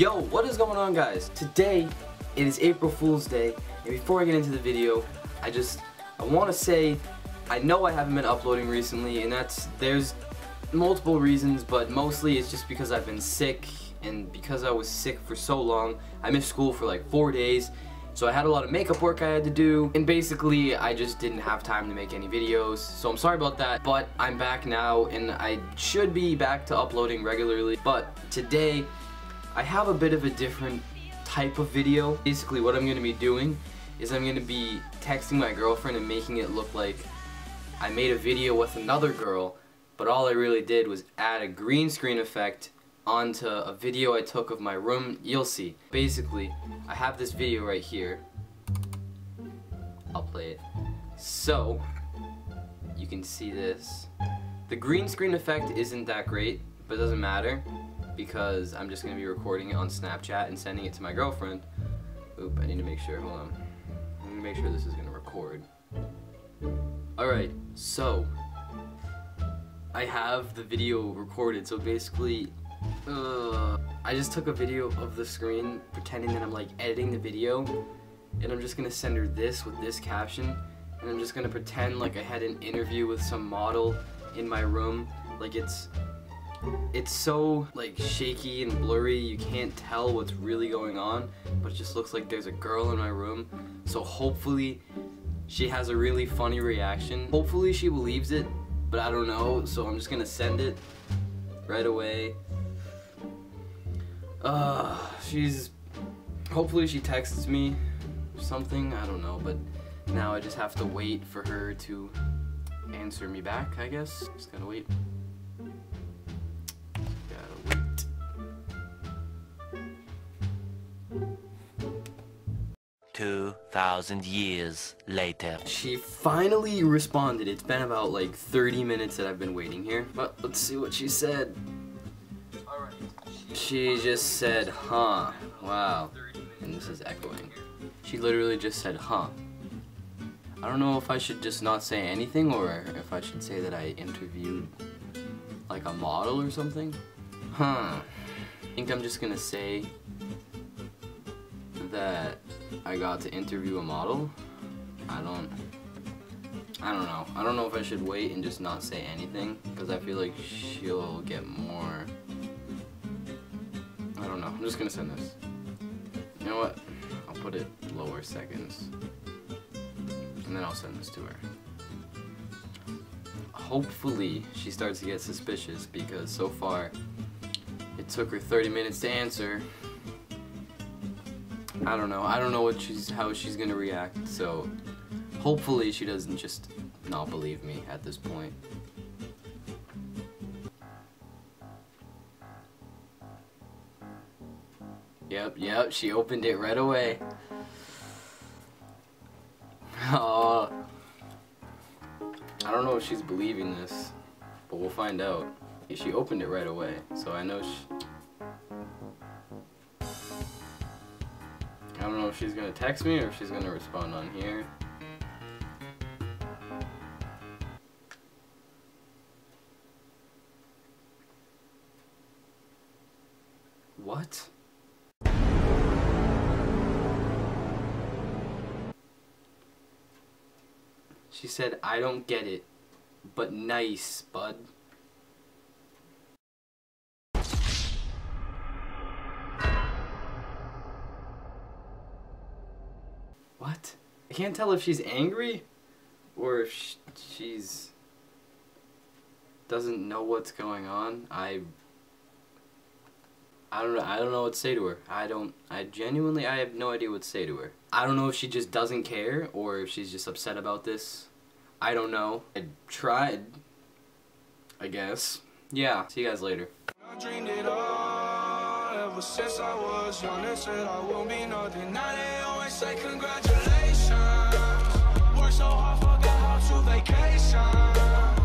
Yo, what is going on guys? Today, it is April Fool's Day, and before I get into the video, I just, I want to say, I know I haven't been uploading recently, and that's, there's multiple reasons, but mostly it's just because I've been sick, and because I was sick for so long, I missed school for like four days, so I had a lot of makeup work I had to do, and basically I just didn't have time to make any videos, so I'm sorry about that, but I'm back now, and I should be back to uploading regularly, but today, I have a bit of a different type of video. Basically what I'm going to be doing is I'm going to be texting my girlfriend and making it look like I made a video with another girl, but all I really did was add a green screen effect onto a video I took of my room. You'll see. Basically, I have this video right here. I'll play it. So, you can see this. The green screen effect isn't that great, but it doesn't matter because I'm just going to be recording it on Snapchat and sending it to my girlfriend. Oop, I need to make sure, hold on. Make sure this is going to record. Alright, so, I have the video recorded, so basically, uh, I just took a video of the screen pretending that I'm like editing the video, and I'm just going to send her this with this caption, and I'm just going to pretend like I had an interview with some model in my room, like it's it's so like shaky and blurry you can't tell what's really going on but it just looks like there's a girl in my room. So hopefully she has a really funny reaction. Hopefully she believes it but I don't know so I'm just gonna send it right away. Uh she's hopefully she texts me something I don't know but now I just have to wait for her to answer me back I guess. Just gotta wait 2,000 years later. She finally responded. It's been about like 30 minutes that I've been waiting here. But let's see what she said. She just said, huh. Wow. And this is echoing. She literally just said, huh. I don't know if I should just not say anything or if I should say that I interviewed like a model or something. Huh. I think I'm just gonna say that I got to interview a model. I don't, I don't know. I don't know if I should wait and just not say anything because I feel like she'll get more. I don't know. I'm just gonna send this. You know what? I'll put it lower seconds. And then I'll send this to her. Hopefully she starts to get suspicious because so far it took her 30 minutes to answer I don't know. I don't know what she's how she's gonna react. So hopefully she doesn't just not believe me at this point. Yep, yep, she opened it right away. Oh, I don't know if she's believing this, but we'll find out. She opened it right away, so I know she, I don't know if she's gonna text me or if she's gonna respond on here. What? She said, I don't get it, but nice, bud. What? I can't tell if she's angry or if sh she's doesn't know what's going on. I I don't know. I don't know what to say to her. I don't. I genuinely. I have no idea what to say to her. I don't know if she just doesn't care or if she's just upset about this. I don't know. I tried. I guess. Yeah. See you guys later ever since I was young. They said I won't be nothing. Now they always say congratulations. Work so hard, forgot how to vacation.